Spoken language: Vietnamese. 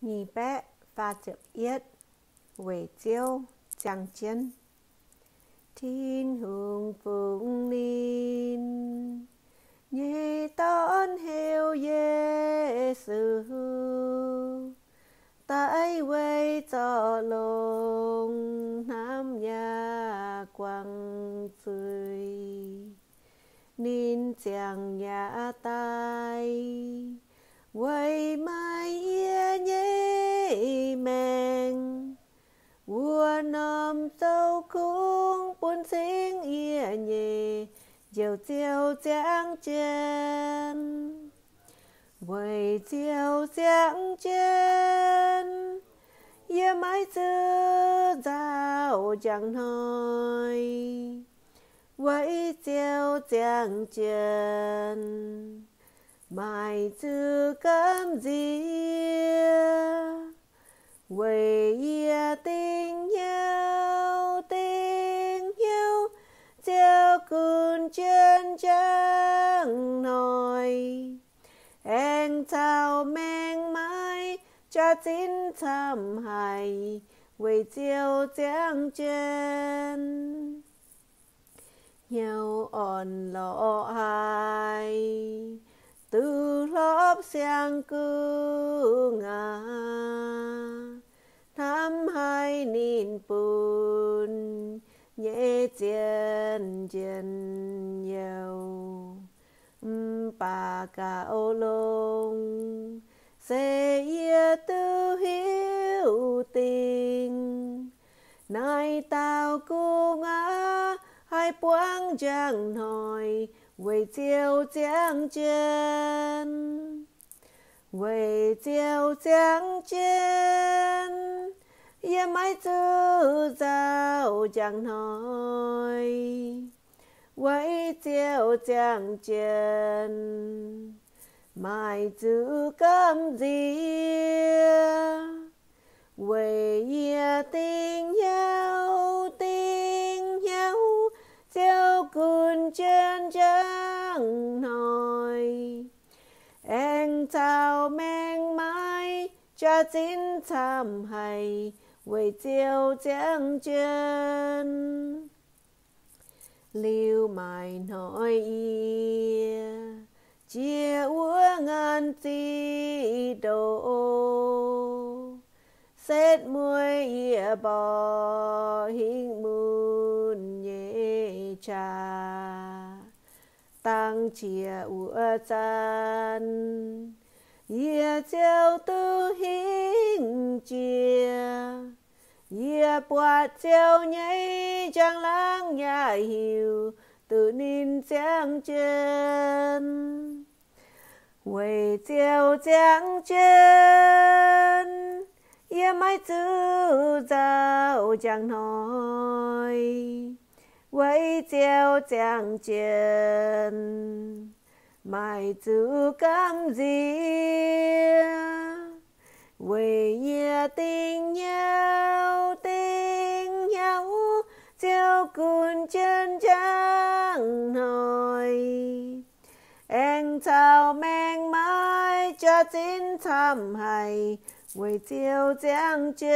nhì bé và chữ yết quẩy chiêu chẳng chân thiên hương phượng ninh nhị tôn hiệu dê sư tại quay cho lông nam nhà quang tươi nên chàng nhà tai nhé vua nằm sâu cung buôn sinh ia nhì chiều chiều giáng chân quay chiều giáng chân ia mãi dư giao chẳng nói. Quay chiều giáng chân mai chữ cấm gì quay ia tình nhau tình nhau. Cơn chân trăng nói anh chào men mai cha chín thăm hài quay chiều trăng chân nhau on lo hai. Từ lớp sang cư ngài bà cả ô lông sẽ yêu tư hiếu tình. Nay tao cô ngã, hai quang chẳng hỏi quầy chiều chẳng chân quầy chiều chẳng chân yên mãi tư giao chẳng hỏi 为救将军，买自甘子，为也定要定要。theo cơn chân trắng nói anh chào men mai cha chín tham hay为tiêu chẳng chân liêu mài nói y chia úa ngân ti đồ xét muối ia bò hình mùn nhẹ cha tăng chia ua chan ia chiao tư hình chia ia bọa chiao nhảy trang lang nhà hiểu tự nín giang chân quay chiao giang chân ia mãi chữ dạo chẳng nói. Quay chiao giang chân mãi chữ cam gì quay nhà tình 将军，哎，俺们苗家妹子，就真想来为将军。